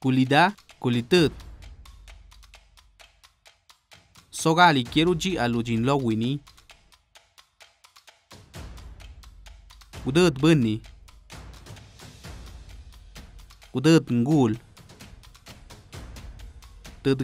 Kulida, kulitut. Sogali quiero ji alujin lowini. Udut beni. Udut ngul. Tut.